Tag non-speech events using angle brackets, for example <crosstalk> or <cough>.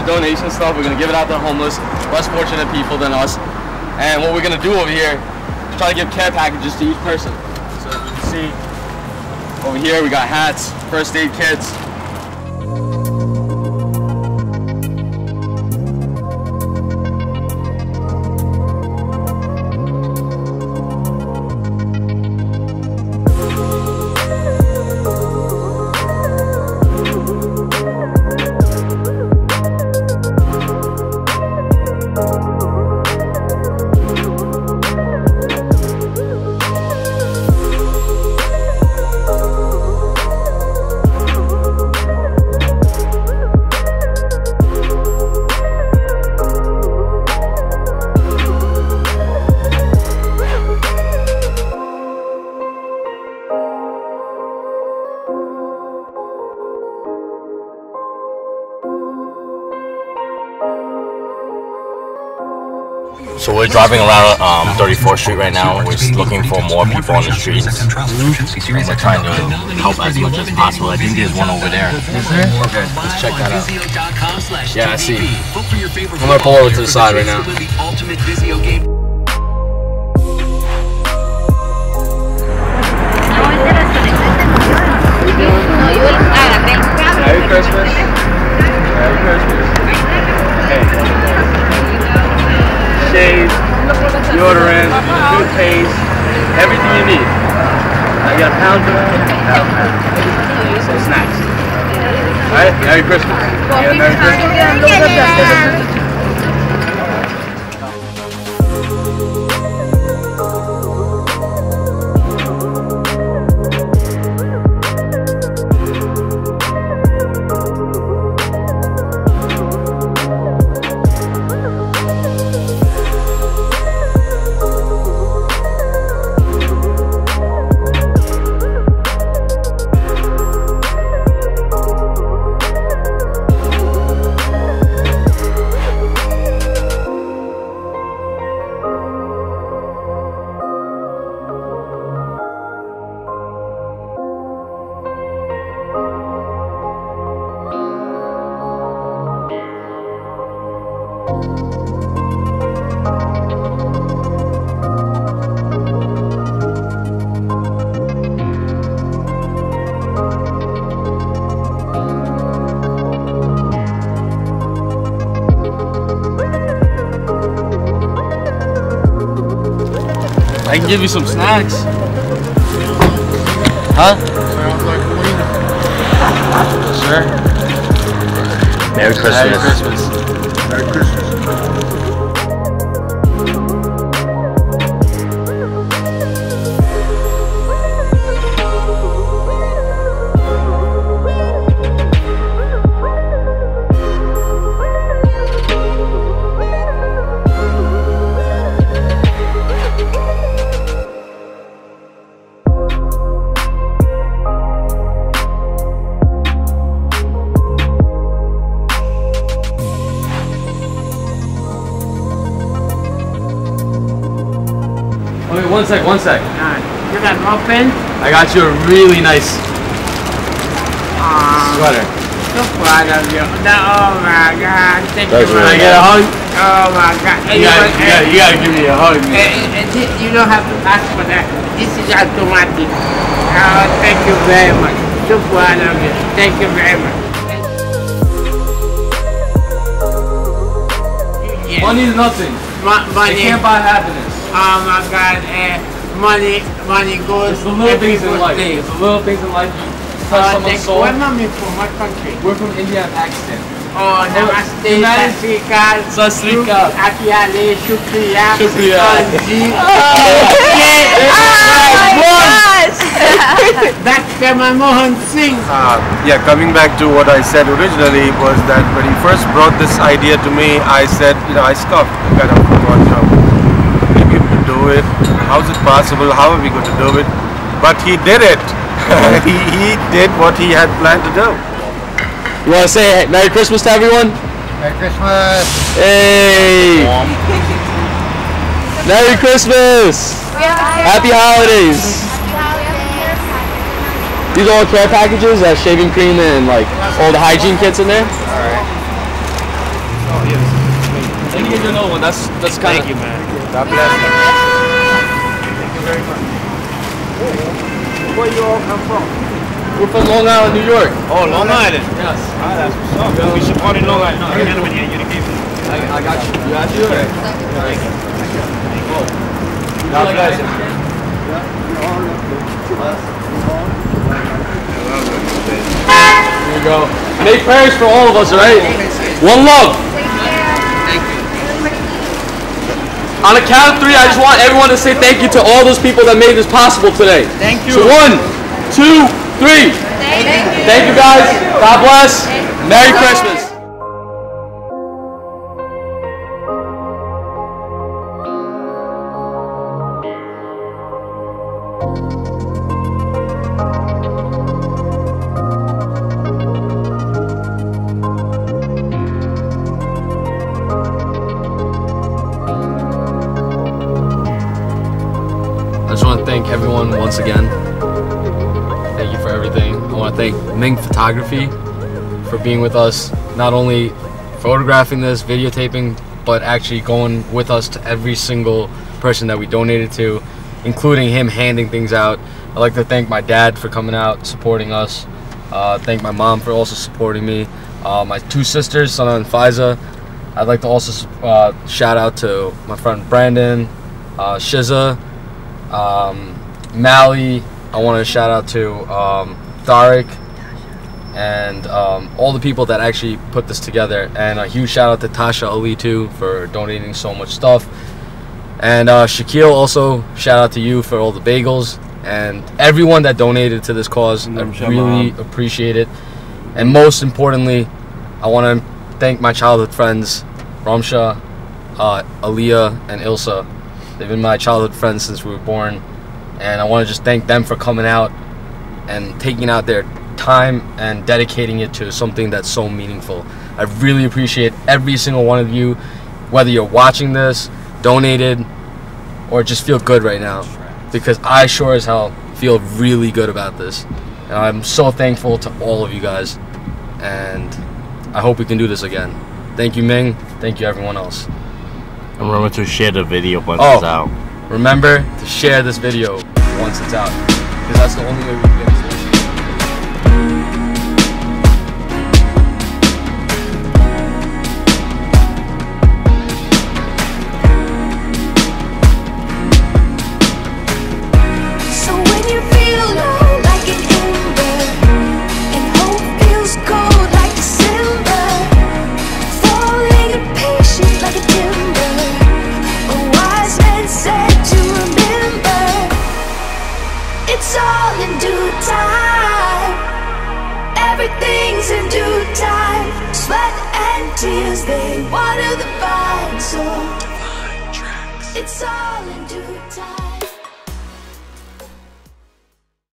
of donation stuff. We're gonna give it out to the homeless, less fortunate people than us. And what we're gonna do over here, try to give care packages to each person. So as you can see, over here we got hats, first aid kits, So we're driving around um, 34th Street right now. We're just looking for more people on the streets. And we're trying to help as much as possible. I think there's one over there. Is there? Okay, let's check that out. Yeah, I see. I'm gonna pull over to the side right now. Merry Christmas. Deodorant, toothpaste, everything you need. I got a pound for that. Some snacks. Alright, Merry Christmas. Yeah, Merry Christmas. I can give you some snacks. Huh? Sure. Merry Christmas. Merry Christmas. Merry Christmas. One sec, one sec. You got muffin? I got you a really nice Um, sweater. so proud of you. No, oh my God. Thank That's you. Can I man. get a hug? Oh my God. Hey, You gotta, you, gotta, you gotta give me a hug, man. you don't have to ask for that. This is automatic. Oh, thank you very much. So proud of you. Thank you very much. Yes. Money is nothing. Mo- It money. can't buy happiness. Oh my God. Uh, money, money goes. It's the little things in life. thing. It's the little things in life. You touch Uh, someone's thank- soul. Where mommy from? What country? We're from India and Pakistan. Oh, namaste, United- Sasrikal. Sat Sri Akal. Atiyale, Shukriya. Shukriya. That's <laughs> Kama Mohan Singh. Uh, yeah, coming back to what I said originally was that when he first brought this idea to me, I said, you know, I scoffed, kind of, you know, do it. How's it possible? How are we going to do it? But he did it. <laughs> he, he did what he had planned to do. You want to say Merry Christmas to everyone? Merry Christmas. Hey! Merry Christmas! Happy holidays! These are all care packages, uh, shaving cream and like all the hygiene kits in there. All right. get you another one. That's that's kind of. Thank you, man. God bless you. Thank you very much. Where you all come from? We're from Long Island, New York. Oh, Long Island. Yes. Ah, that's what's up. We supporting Long Island. No, gentlemen here, you gave me. I, I got you. You got you. God bless you. Here you go. Make prayers for all of us, right? One love. On a count of three, I just want everyone to say thank you to all those people that made this possible today. Thank you. So one, two, three. Thank you. Thank you guys. God bless. Merry Christmas. Everyone once again. Thank you for everything. I want to thank Ming Photography for being with us, not only photographing this, videotaping, but actually going with us to every single person that we donated to, including him handing things out. I'd like to thank my dad for coming out, supporting us. Uh, thank my mom for also supporting me. Uh, my two sisters, Sanaa and Faiza. I'd like to also uh, shout out to my friend Brandon, uh, Shiza, um, Mally. I want to shout out to um, Tariq and um, all the people that actually put this together. And a huge shout out to Tasha Ali too for donating so much stuff. And uh, Shaquille also shout out to you for all the bagels and everyone that donated to this cause. I really appreciate it. And most importantly, I want to thank my childhood friends, Ramsha, uh, Aliyah, and Ilsa. They've been my childhood friends since we were born, and I want to just thank them for coming out and taking out their time and dedicating it to something that's so meaningful. I really appreciate every single one of you, whether you're watching this, donated, or just feel good right now, because I sure as hell feel really good about this, and I'm so thankful to all of you guys, and I hope we can do this again. Thank you, Ming. Thank you, everyone else. I'm remember to share the video once Oh. it's out. Remember to share this video once it's out, because that's the only way we can it's all in due time. Everything's in due time. Sweat and tears they water the vine, so it's all in due time.